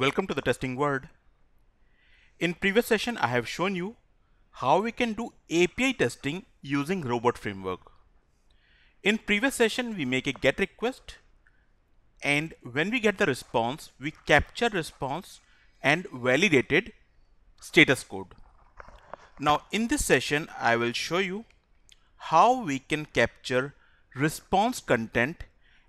Welcome to the testing world. In previous session, I have shown you how we can do API testing using robot framework. In previous session, we make a get request and when we get the response, we capture response and validated status code. Now in this session, I will show you how we can capture response content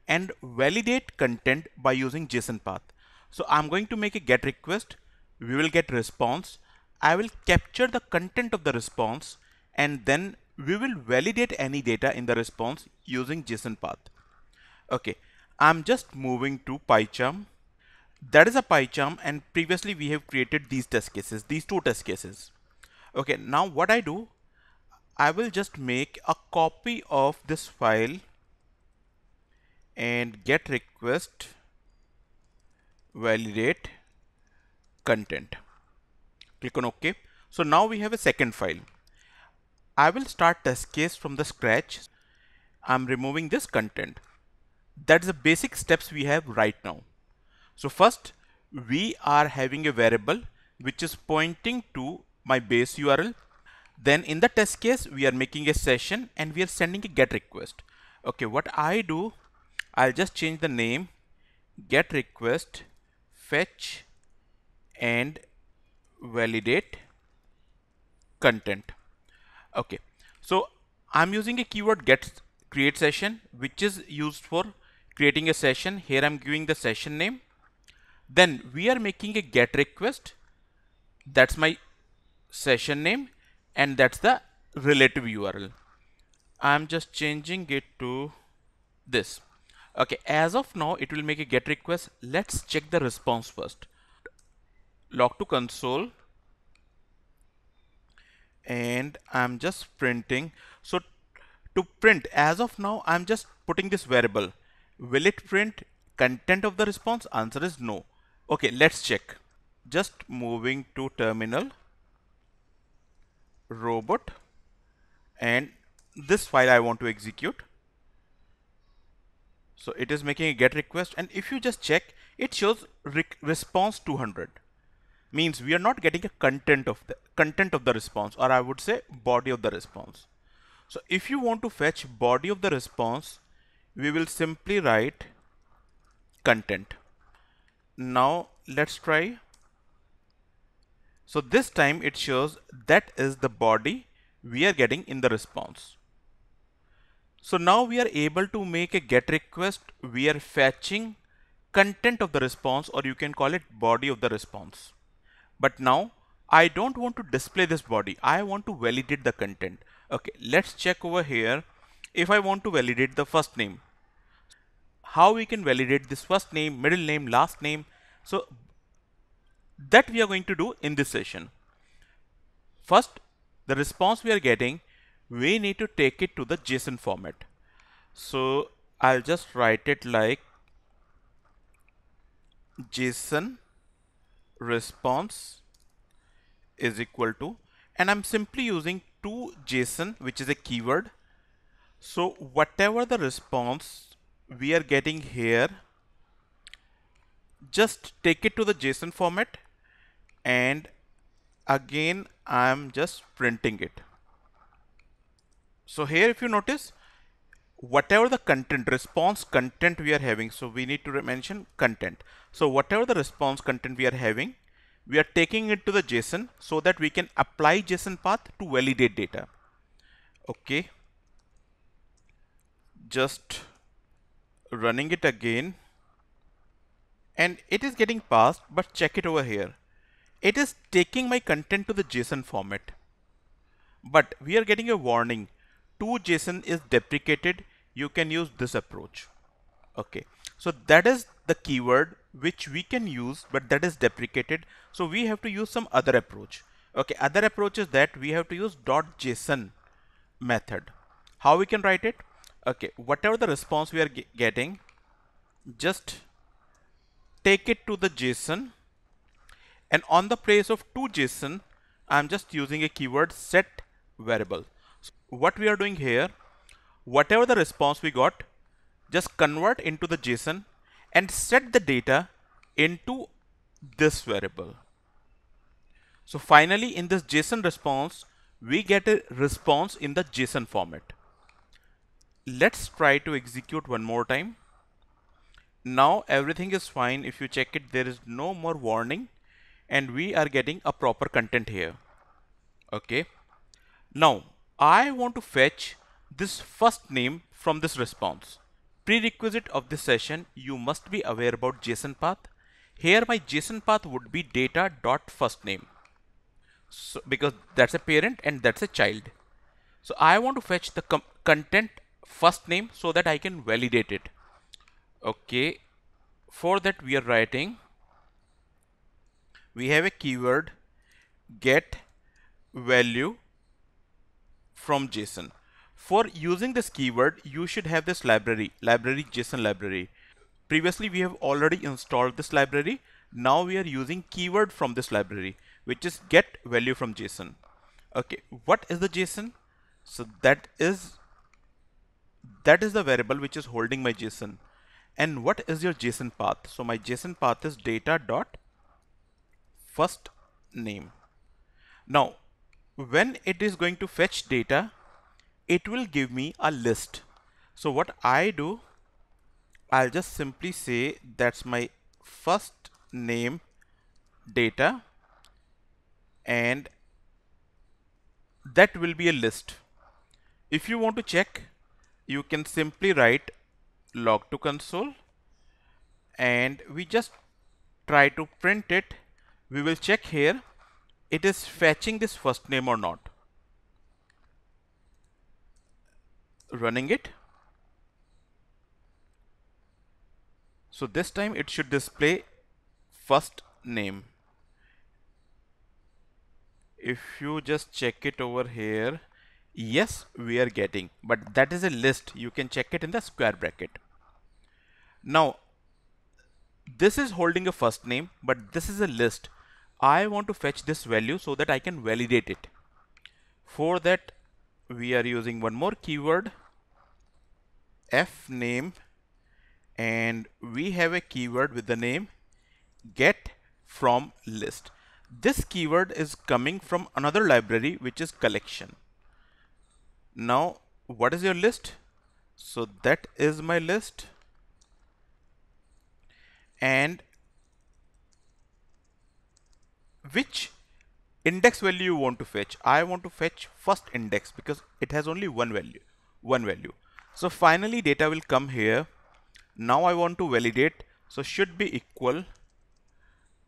and validate content by using JSON path. So I'm going to make a get request. We will get response. I will capture the content of the response and then we will validate any data in the response using JSON path. Okay, I'm just moving to PyCharm. That is a PyCharm and previously we have created these test cases, these two test cases. Okay, now what I do, I will just make a copy of this file and get request validate content. Click on OK. So now we have a second file. I will start test case from the scratch. I'm removing this content. That's the basic steps we have right now. So first we are having a variable which is pointing to my base URL. Then in the test case we are making a session and we are sending a get request. Okay, what I do, I'll just change the name get request fetch and validate content. Okay. So I'm using a keyword get create session which is used for creating a session. Here I'm giving the session name. Then we are making a get request. That's my session name and that's the relative URL I'm just changing it to this okay as of now it will make a get request. Let's check the response first. Log to console. And I'm just printing. So to print as of now I'm just putting this variable. Will it print? Content of the response? Answer is no. Okay let's check. Just moving to terminal. Robot. And this file I want to execute so it is making a get request and if you just check it shows response 200 means we are not getting a content of the content of the response or I would say body of the response. So if you want to fetch body of the response, we will simply write content. Now let's try. So this time it shows that is the body we are getting in the response. So now we are able to make a get request. We are fetching content of the response or you can call it body of the response. But now I don't want to display this body. I want to validate the content. Okay, let's check over here. If I want to validate the first name, how we can validate this first name, middle name, last name. So that we are going to do in this session. First, the response we are getting, we need to take it to the JSON format. So I'll just write it like JSON response is equal to and I'm simply using to JSON which is a keyword so whatever the response we are getting here just take it to the JSON format and again I'm just printing it so here if you notice whatever the content response content we are having so we need to mention content. So whatever the response content we are having we are taking it to the JSON so that we can apply JSON path to validate data. Okay. Just running it again. And it is getting passed but check it over here. It is taking my content to the JSON format. But we are getting a warning to JSON is deprecated you can use this approach. Okay. So that is the keyword which we can use but that is deprecated. So we have to use some other approach. Okay. Other approach is that we have to use dot .json method. How we can write it? Okay. Whatever the response we are getting just take it to the JSON and on the place of to JSON I'm just using a keyword set variable so what we are doing here whatever the response we got just convert into the JSON and set the data into this variable. So finally in this JSON response, we get a response in the JSON format. Let's try to execute one more time. Now everything is fine. If you check it, there is no more warning and we are getting a proper content here. Okay. Now I want to fetch this first name from this response. Prerequisite of this session, you must be aware about JSON path. Here my JSON path would be data dot first name. So because that's a parent and that's a child. So I want to fetch the content first name so that I can validate it. Okay. For that we are writing we have a keyword get value from JSON. For using this keyword, you should have this library, library JSON library. Previously, we have already installed this library. Now we are using keyword from this library, which is get value from JSON. Okay, what is the JSON? So that is that is the variable which is holding my JSON. And what is your JSON path? So my JSON path is data dot first name. Now, when it is going to fetch data, it will give me a list. So what I do, I'll just simply say that's my first name data and that will be a list. If you want to check, you can simply write log to console and we just try to print it. We will check here it is fetching this first name or not. Running it. So this time it should display first name. If you just check it over here, yes, we are getting, but that is a list. You can check it in the square bracket. Now, this is holding a first name, but this is a list. I want to fetch this value so that I can validate it. For that we are using one more keyword f name and we have a keyword with the name get from list. This keyword is coming from another library which is collection. Now what is your list? So that is my list and which index value you want to fetch? I want to fetch first index because it has only one value one value. So finally data will come here. Now I want to validate. So should be equal.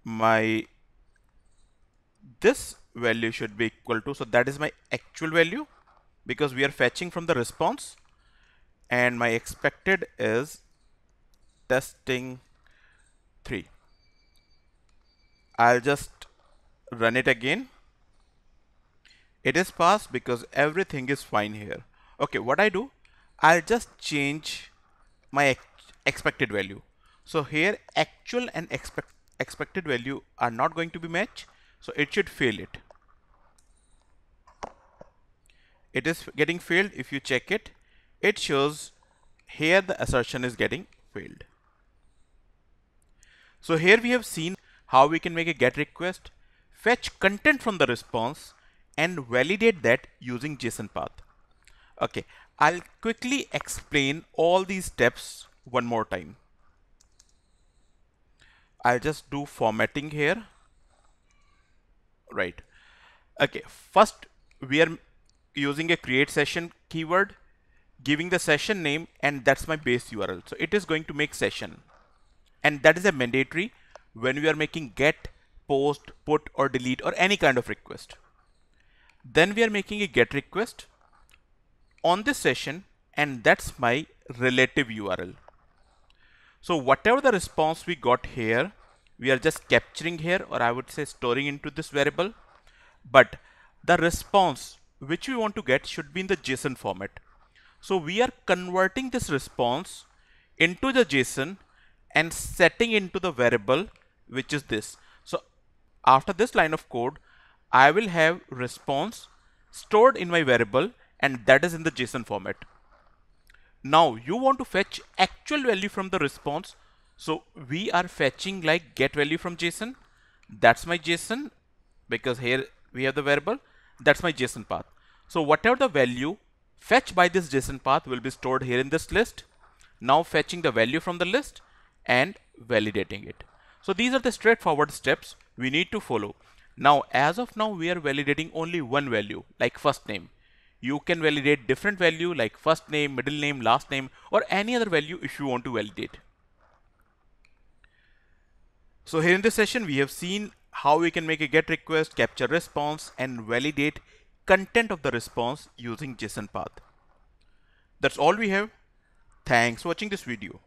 My this value should be equal to so that is my actual value because we are fetching from the response. And my expected is testing 3 I'll just run it again. It is passed because everything is fine here. Okay what I do? I'll just change my ex expected value. So here actual and expect expected value are not going to be matched. So it should fail it. It is getting failed. If you check it it shows here the assertion is getting failed. So here we have seen how we can make a get request fetch content from the response and validate that using JSON path. Okay, I'll quickly explain all these steps one more time. I'll just do formatting here. Right. Okay, first we are using a create session keyword, giving the session name and that's my base URL. So it is going to make session and that is a mandatory when we are making get post, put or delete or any kind of request. Then we are making a get request on this session and that's my relative URL. So whatever the response we got here, we are just capturing here or I would say storing into this variable. But the response which we want to get should be in the JSON format. So we are converting this response into the JSON and setting into the variable which is this. After this line of code, I will have response stored in my variable and that is in the JSON format. Now you want to fetch actual value from the response. So we are fetching like get value from JSON. that's my JSON because here we have the variable that's my JSON path so whatever the value fetched by this JSON path will be stored here in this list now fetching the value from the list and validating it so these are the straightforward steps we need to follow now as of now we are validating only one value like first name you can validate different value like first name middle name last name or any other value if you want to validate so here in this session, we have seen how we can make a GET request, capture response, and validate content of the response using JSON path. That's all we have. Thanks for watching this video.